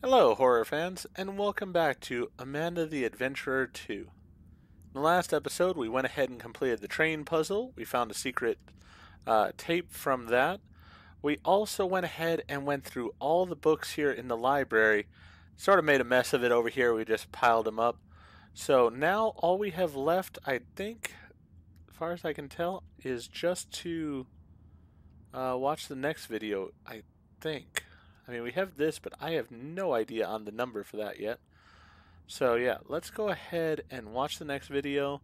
Hello, horror fans, and welcome back to Amanda the Adventurer 2. In the last episode, we went ahead and completed the train puzzle. We found a secret uh, tape from that. We also went ahead and went through all the books here in the library. Sort of made a mess of it over here. We just piled them up. So now all we have left, I think, as far as I can tell, is just to uh, watch the next video, I think. I mean, we have this, but I have no idea on the number for that yet. So yeah, let's go ahead and watch the next video,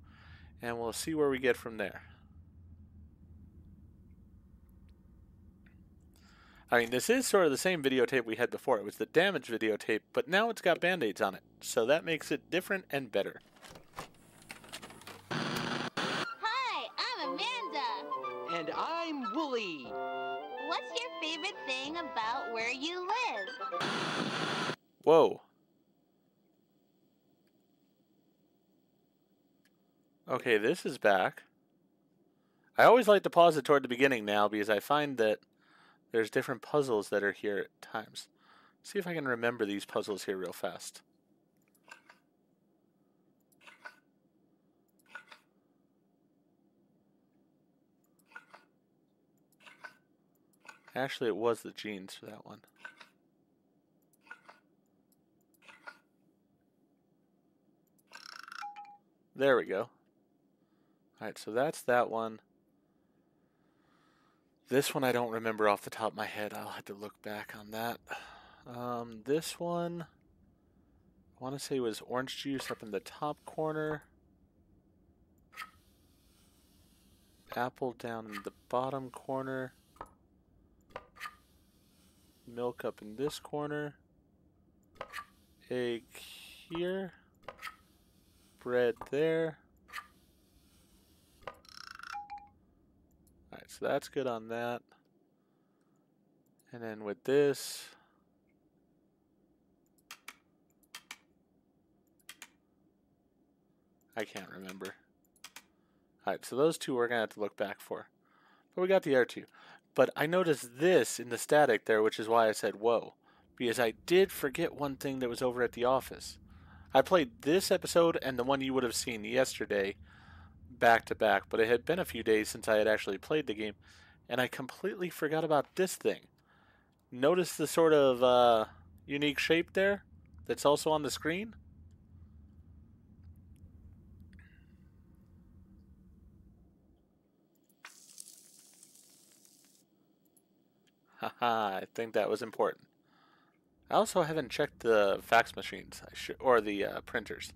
and we'll see where we get from there. I mean, this is sort of the same videotape we had before. It was the damaged videotape, but now it's got band-aids on it. So that makes it different and better. Hi, I'm Amanda. And I'm Wooly. What's your favorite thing about where you live? Whoa. Okay, this is back. I always like to pause it toward the beginning now because I find that there's different puzzles that are here at times. see if I can remember these puzzles here real fast. Actually, it was the jeans for that one. There we go. Alright, so that's that one. This one I don't remember off the top of my head. I'll have to look back on that. Um, this one, I want to say was orange juice up in the top corner. Apple down in the bottom corner. Milk up in this corner. Egg here bread there. Alright, so that's good on that. And then with this, I can't remember. Alright, so those two we're going to have to look back for. But we got the other two. But I noticed this in the static there, which is why I said whoa. Because I did forget one thing that was over at the office. I played this episode and the one you would have seen yesterday back to back, but it had been a few days since I had actually played the game, and I completely forgot about this thing. Notice the sort of uh, unique shape there that's also on the screen? Haha, I think that was important. I also haven't checked the fax machines, I or the uh, printers.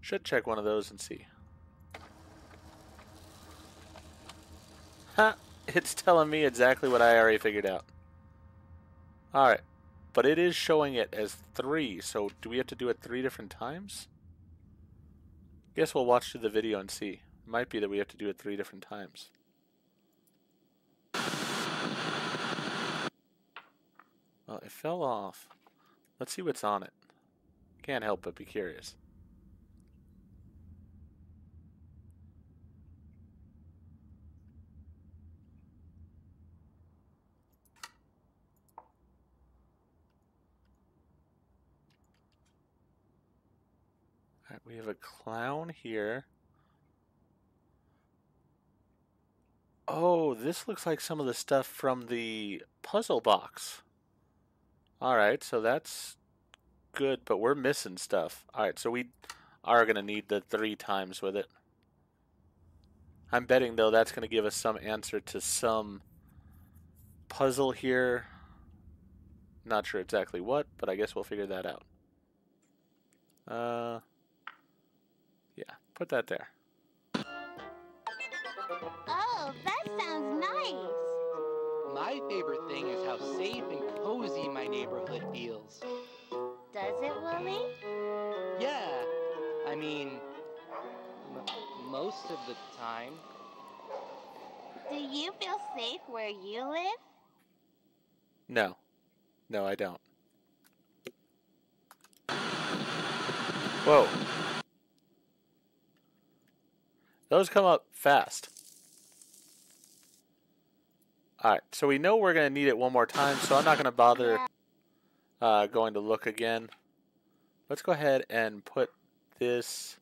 Should check one of those and see. Ha! It's telling me exactly what I already figured out. Alright. But it is showing it as three, so do we have to do it three different times? Guess we'll watch through the video and see. Might be that we have to do it three different times. Well, it fell off. Let's see what's on it. Can't help but be curious. We have a clown here. Oh, this looks like some of the stuff from the puzzle box. Alright, so that's good, but we're missing stuff. Alright, so we are going to need the three times with it. I'm betting, though, that's going to give us some answer to some puzzle here. Not sure exactly what, but I guess we'll figure that out. Uh, yeah, put that there. Oh, that sounds nice. My favorite thing is how safe and cozy my neighborhood feels. Does it, Willie? Yeah, I mean, most of the time. Do you feel safe where you live? No. No, I don't. Whoa. Those come up fast. Alright, so we know we're going to need it one more time, so I'm not going to bother uh, going to look again. Let's go ahead and put this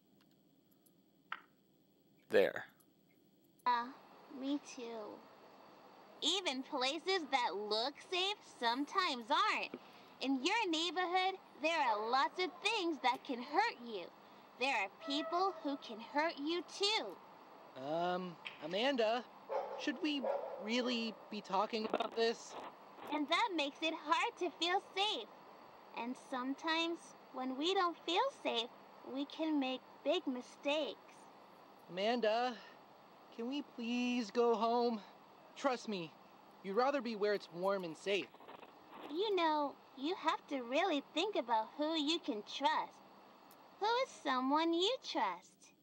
there. Uh, me too. Even places that look safe sometimes aren't. In your neighborhood, there are lots of things that can hurt you. There are people who can hurt you too. Um, Amanda, should we really be talking about this? And that makes it hard to feel safe. And sometimes, when we don't feel safe, we can make big mistakes. Amanda, can we please go home? Trust me, you'd rather be where it's warm and safe. You know, you have to really think about who you can trust. Who is someone you trust?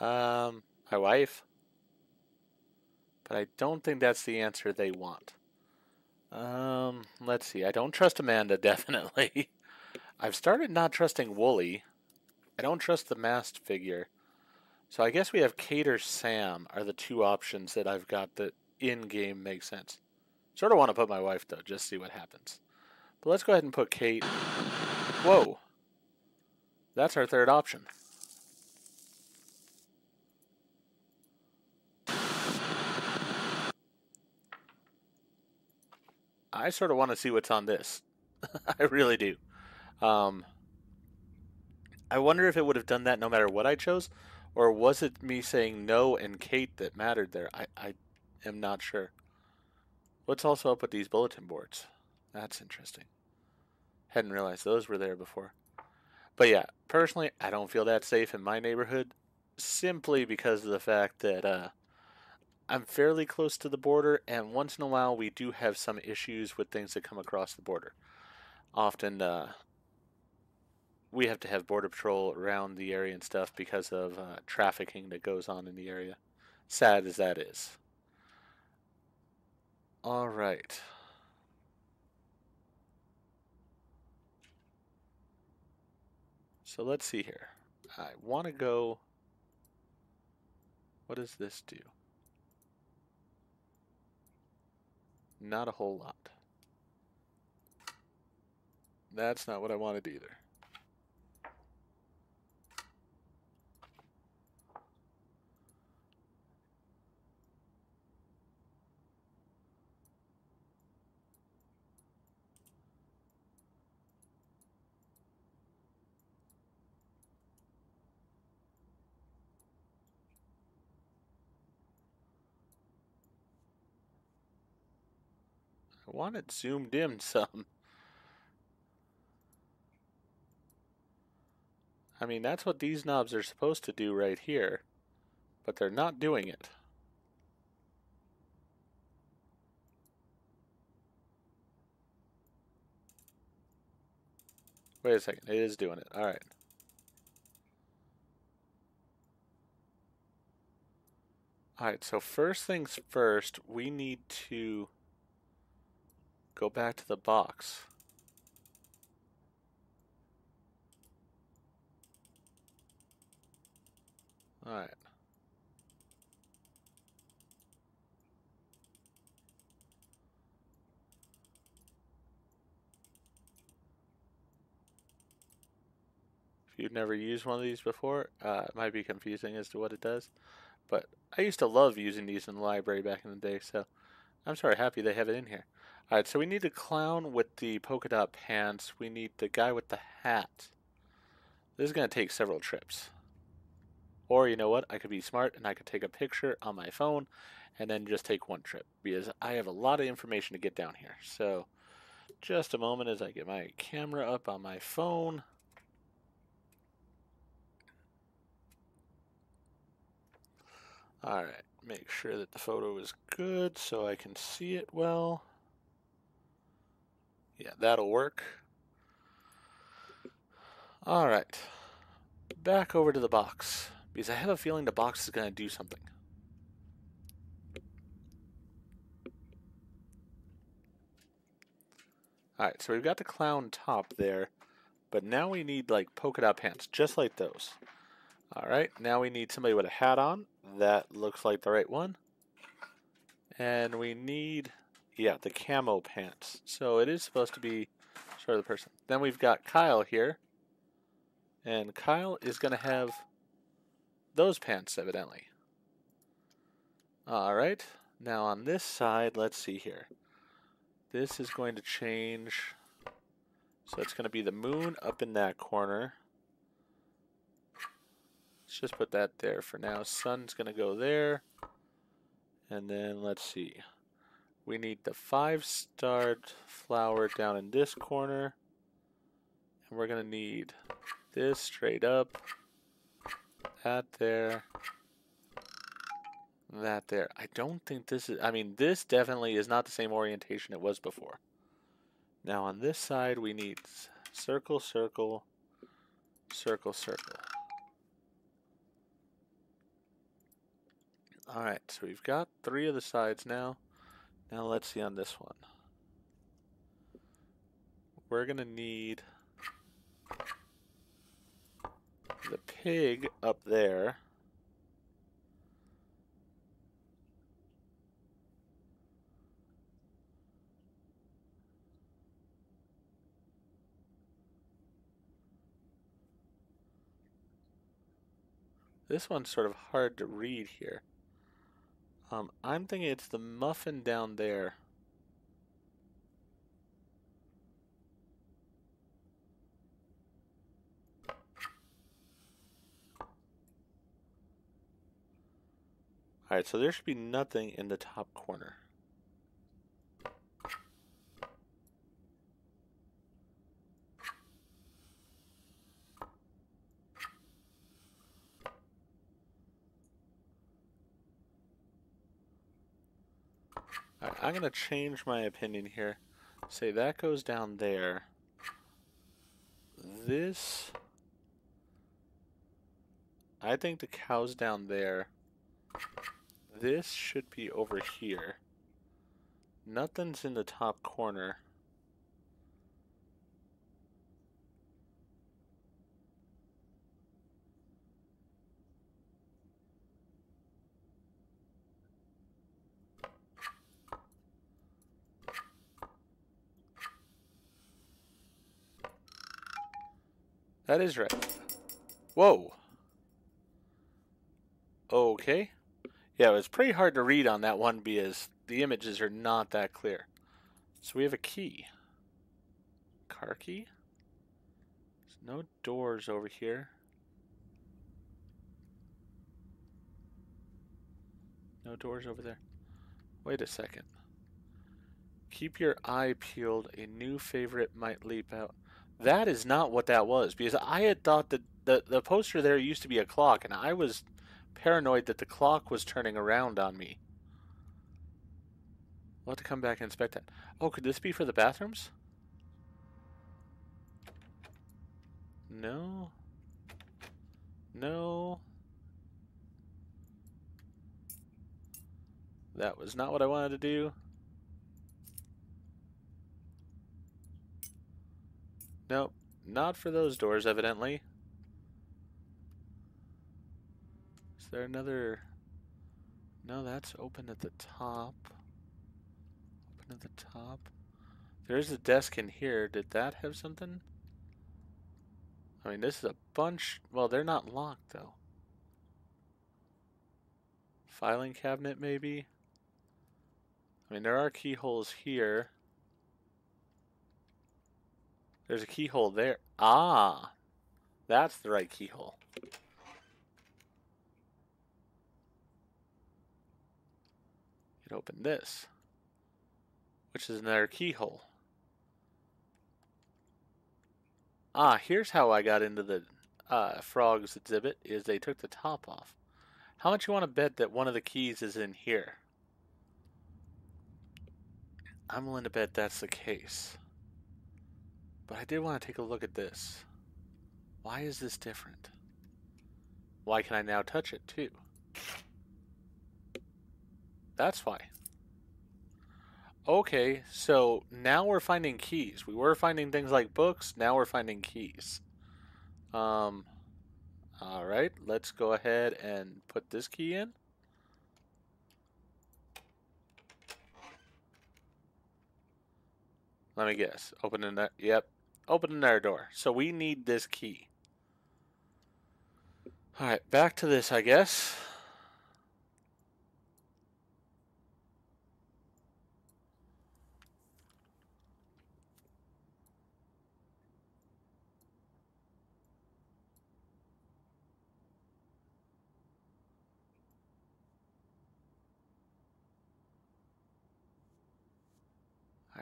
Um, my wife. But I don't think that's the answer they want. Um, let's see. I don't trust Amanda, definitely. I've started not trusting Wooly. I don't trust the masked figure. So I guess we have Kate or Sam are the two options that I've got that in-game make sense. Sort of want to put my wife, though, just see what happens. But let's go ahead and put Kate. Whoa. That's our third option. I sort of want to see what's on this. I really do. Um, I wonder if it would have done that no matter what I chose, or was it me saying no and Kate that mattered there? I, I am not sure. What's also up with these bulletin boards? That's interesting. Hadn't realized those were there before. But yeah, personally, I don't feel that safe in my neighborhood simply because of the fact that uh, I'm fairly close to the border, and once in a while we do have some issues with things that come across the border. Often uh, we have to have border patrol around the area and stuff because of uh, trafficking that goes on in the area. Sad as that is. All right. So let's see here. I want to go. What does this do? Not a whole lot. That's not what I wanted either. I want it zoomed in some. I mean, that's what these knobs are supposed to do right here, but they're not doing it. Wait a second, it is doing it. All right. All right, so first things first, we need to go back to the box. Alright. If you've never used one of these before, uh, it might be confusing as to what it does. But I used to love using these in the library back in the day, so I'm sort of happy they have it in here. Alright, so we need the clown with the polka dot pants. We need the guy with the hat. This is going to take several trips. Or, you know what? I could be smart and I could take a picture on my phone and then just take one trip. Because I have a lot of information to get down here. So, just a moment as I get my camera up on my phone. Alright, make sure that the photo is good so I can see it well. Yeah, that'll work. All right. Back over to the box. Because I have a feeling the box is going to do something. Alright, so we've got the clown top there. But now we need like polka dot pants, just like those. Alright, now we need somebody with a hat on. That looks like the right one. And we need yeah, the camo pants. So it is supposed to be Start of the person. Then we've got Kyle here. And Kyle is going to have those pants, evidently. Alright. Now on this side, let's see here. This is going to change. So it's going to be the moon up in that corner. Let's just put that there for now. Sun's going to go there. And then let's see. We need the five-starred flower down in this corner. And we're going to need this straight up. That there. That there. I don't think this is... I mean, this definitely is not the same orientation it was before. Now on this side, we need circle, circle, circle, circle. Alright, so we've got three of the sides now. Now let's see on this one. We're going to need the pig up there. This one's sort of hard to read here. Um, I'm thinking it's the muffin down there. Alright, so there should be nothing in the top corner. Right, I'm going to change my opinion here. Say that goes down there. This... I think the cow's down there. This should be over here. Nothing's in the top corner. That is right. Whoa. Okay. Yeah, it was pretty hard to read on that one because the images are not that clear. So we have a key. Car key? There's no doors over here. No doors over there. Wait a second. Keep your eye peeled. A new favorite might leap out. That is not what that was because I had thought that the, the poster there used to be a clock and I was paranoid that the clock was turning around on me. We'll have to come back and inspect that. Oh, could this be for the bathrooms? No. No. That was not what I wanted to do. Nope, not for those doors, evidently. Is there another... No, that's open at the top. Open at the top. There's a desk in here. Did that have something? I mean, this is a bunch... Well, they're not locked, though. Filing cabinet, maybe? I mean, there are keyholes here. There's a keyhole there. Ah, that's the right keyhole. You open this, which is another keyhole. Ah, here's how I got into the uh, frogs exhibit, is they took the top off. How much you want to bet that one of the keys is in here? I'm willing to bet that's the case. But I did want to take a look at this. Why is this different? Why can I now touch it too? That's why. Okay, so now we're finding keys. We were finding things like books, now we're finding keys. Um, Alright, let's go ahead and put this key in. Let me guess. Opening that. Yep, open another door. So we need this key. Alright, back to this, I guess.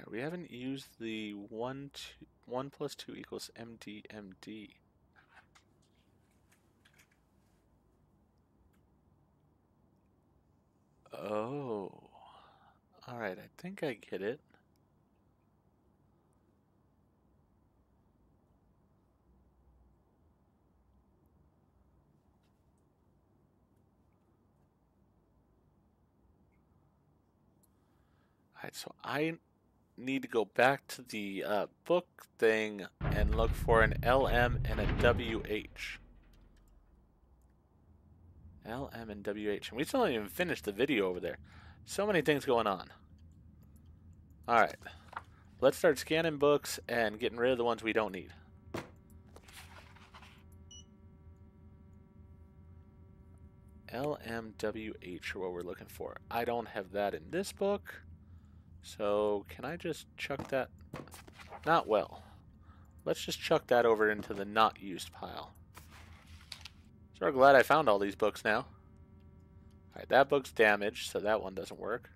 Alright, we haven't used the 1, two, 1 plus 2 equals MD, MD. Oh. Alright, I think I get it. Alright, so I need to go back to the uh, book thing and look for an LM and a WH. LM and WH. And we still haven't even finished the video over there. So many things going on. Alright. Let's start scanning books and getting rid of the ones we don't need. LMWH are what we're looking for. I don't have that in this book. So can I just chuck that? Not well. Let's just chuck that over into the not used pile. So glad I found all these books now. Alright, that book's damaged, so that one doesn't work.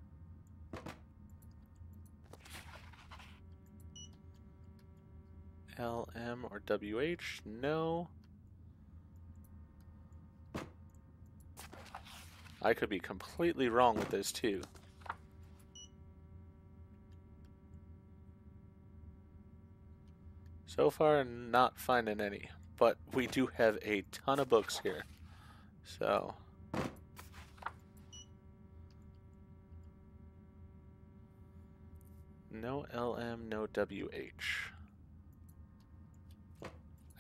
LM or WH? No. I could be completely wrong with this too. So far, not finding any. But we do have a ton of books here. So... No LM, no WH.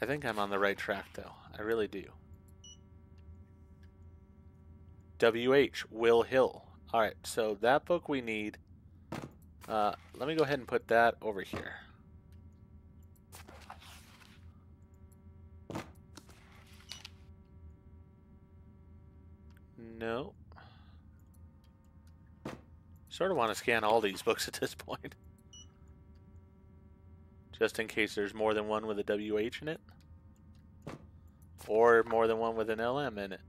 I think I'm on the right track, though. I really do. WH, Will Hill. Alright, so that book we need. Uh, let me go ahead and put that over here. No. Sort of want to scan all these books at this point. Just in case there's more than one with a WH in it. Or more than one with an LM in it.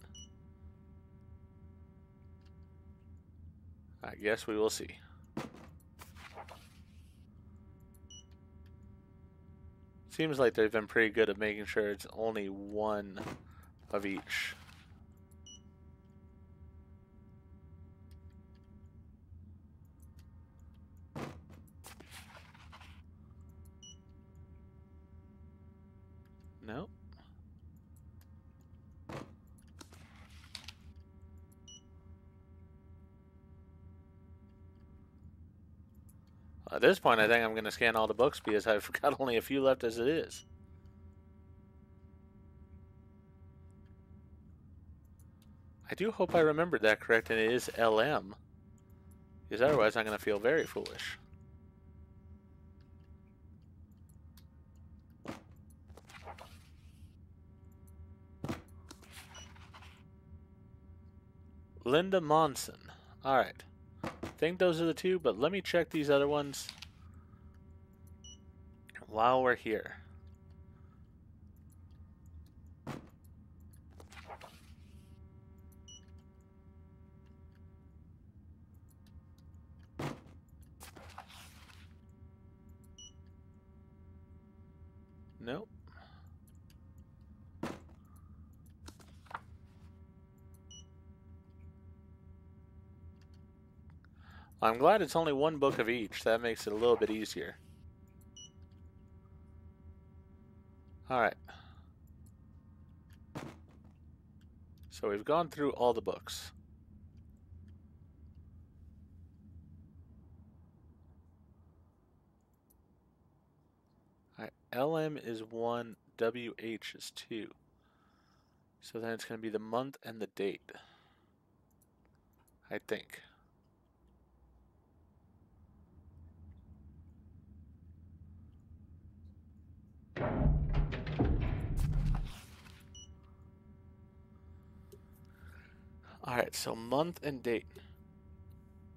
I guess we will see. Seems like they've been pretty good at making sure it's only one of each. No. At this point, I think I'm going to scan all the books because I've got only a few left as it is. I do hope I remembered that correct and it is LM. Because otherwise I'm going to feel very foolish. Linda Monson. Alright. Think those are the two, but let me check these other ones while we're here. Nope. I'm glad it's only one book of each. That makes it a little bit easier. Alright. So we've gone through all the books. Alright, LM is 1, WH is 2. So then it's going to be the month and the date. I think. All right, so month and date.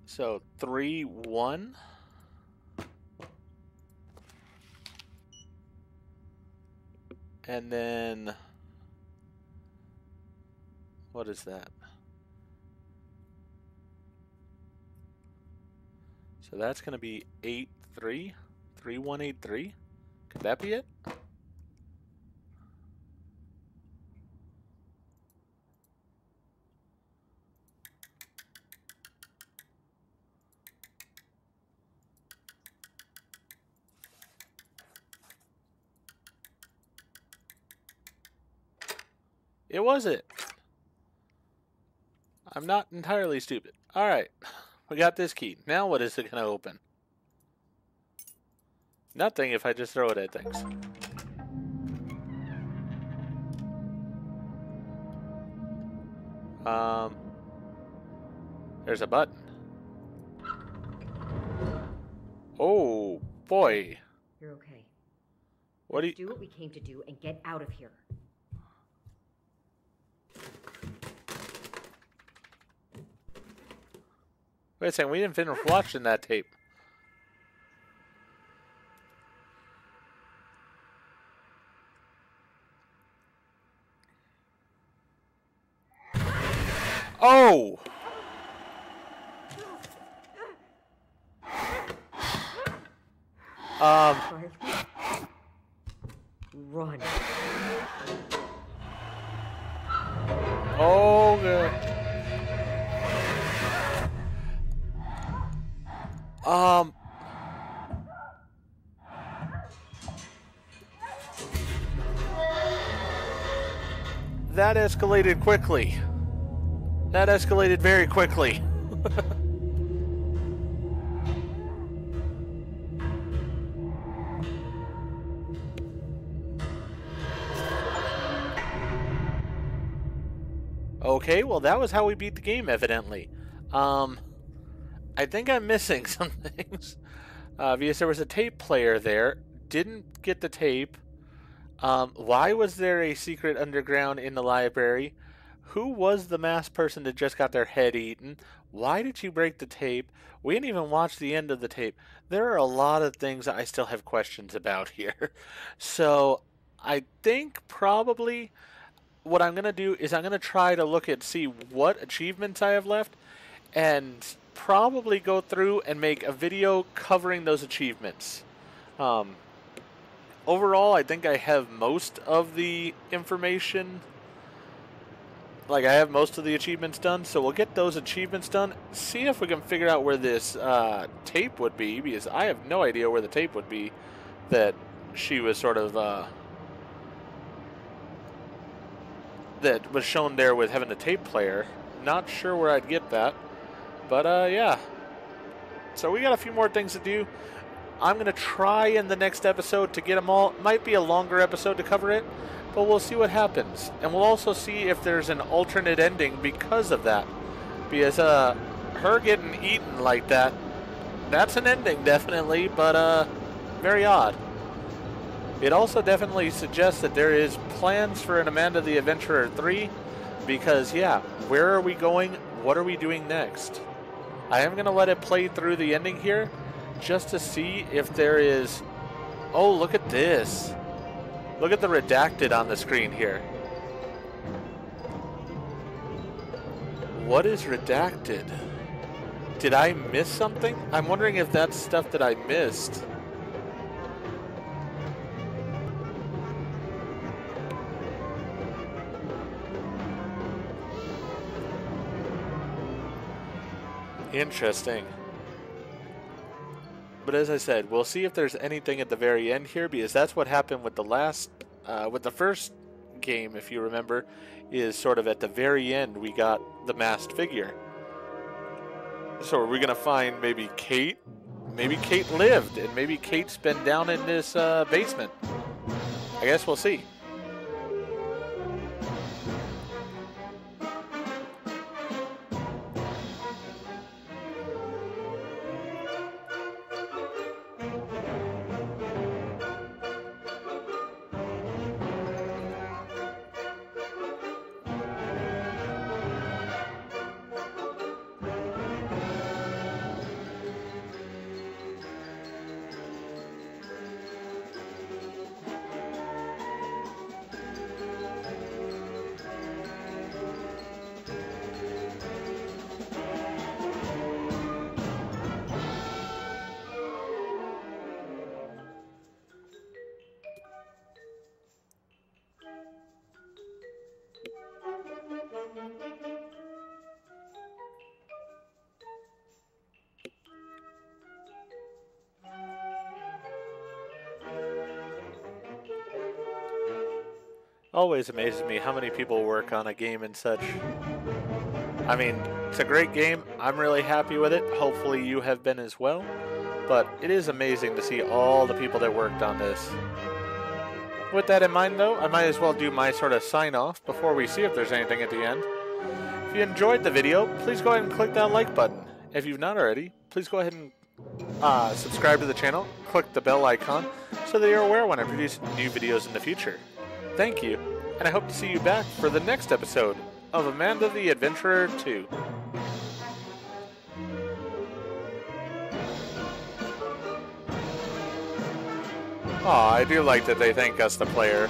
So 3 1. And then. What is that? So that's going to be 8 3. 3183. Could that be it? It wasn't. I'm not entirely stupid. Alright, we got this key. Now what is it going to open? Nothing if I just throw it at things. Um, there's a button. Oh, boy. You're okay. What do you... do what we came to do and get out of here. Wait a second, we didn't finish watching that tape. Escalated quickly. That escalated very quickly. okay, well that was how we beat the game, evidently. Um, I think I'm missing some things. Uh, because there was a tape player there. Didn't get the tape. Um, why was there a secret underground in the library? Who was the masked person that just got their head eaten? Why did you break the tape? We didn't even watch the end of the tape. There are a lot of things I still have questions about here. So I think probably what I'm going to do is I'm going to try to look at see what achievements I have left and probably go through and make a video covering those achievements. Um, overall, I think I have most of the information. Like, I have most of the achievements done, so we'll get those achievements done. See if we can figure out where this uh, tape would be, because I have no idea where the tape would be that she was sort of. Uh, that was shown there with having a tape player. Not sure where I'd get that. But uh, yeah. So we got a few more things to do. I'm going to try in the next episode to get them all. Might be a longer episode to cover it, but we'll see what happens. And we'll also see if there's an alternate ending because of that. Because uh, her getting eaten like that, that's an ending, definitely, but uh, very odd. It also definitely suggests that there is plans for an Amanda the Adventurer 3 because, yeah, where are we going? What are we doing next? I am going to let it play through the ending here just to see if there is... Oh, look at this. Look at the redacted on the screen here. What is redacted? Did I miss something? I'm wondering if that's stuff that I missed. Interesting. But as I said, we'll see if there's anything at the very end here because that's what happened with the last, uh, with the first game, if you remember, is sort of at the very end we got the masked figure. So are we gonna find maybe Kate? Maybe Kate lived, and maybe Kate's been down in this uh, basement. I guess we'll see. Always amazes me how many people work on a game and such. I mean, it's a great game. I'm really happy with it. Hopefully you have been as well. But it is amazing to see all the people that worked on this. With that in mind, though, I might as well do my sort of sign off before we see if there's anything at the end. If you enjoyed the video, please go ahead and click that like button. If you've not already, please go ahead and uh, subscribe to the channel, click the bell icon, so that you're aware when I produce new videos in the future. Thank you, and I hope to see you back for the next episode of Amanda the Adventurer 2. Aw, I do like that they thank us, the player.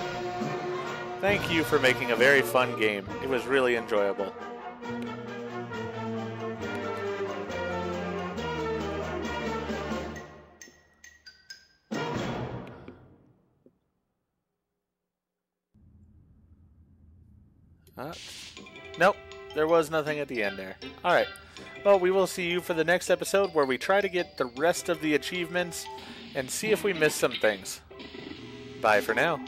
Thank you for making a very fun game. It was really enjoyable. Nope, there was nothing at the end there. Alright, well, we will see you for the next episode where we try to get the rest of the achievements and see if we miss some things. Bye for now.